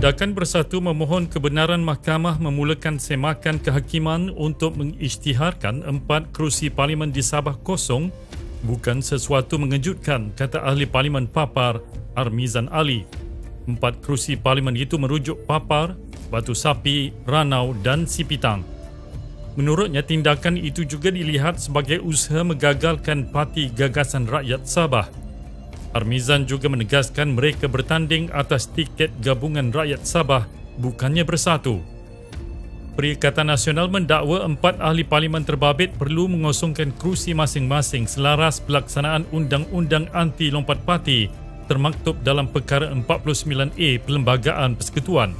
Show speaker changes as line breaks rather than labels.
Tindakan Bersatu memohon kebenaran mahkamah memulakan semakan kehakiman untuk mengisytiharkan empat kerusi parlimen di Sabah kosong bukan sesuatu mengejutkan, kata ahli parlimen Papar Armizan Ali. Empat kerusi parlimen itu merujuk Papar, Batu Sapi, Ranau dan Sipitang. Menurutnya, tindakan itu juga dilihat sebagai usaha mengagalkan Parti Gagasan Rakyat Sabah – Armizan juga menegaskan mereka bertanding atas tiket gabungan rakyat Sabah bukannya bersatu. Perikatan Nasional mendakwa empat ahli parlimen terbabit perlu mengosongkan kerusi masing-masing selaras pelaksanaan Undang-Undang Anti Lompat Parti termaktub dalam perkara 49A Perlembagaan Persekutuan.